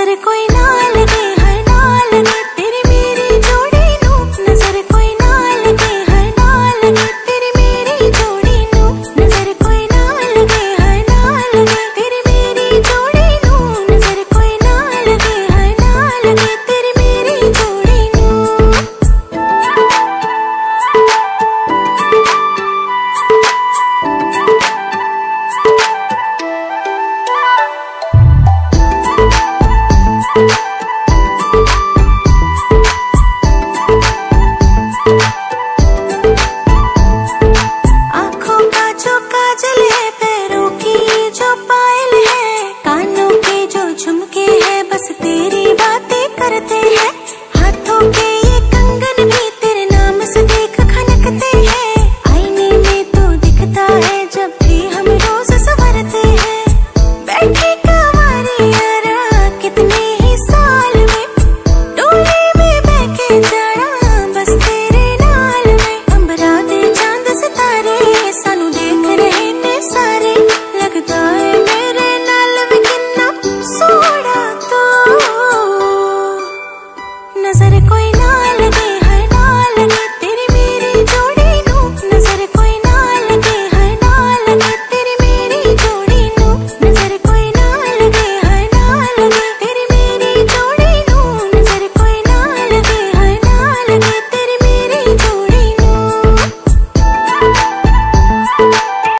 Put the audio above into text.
नजर कोई ना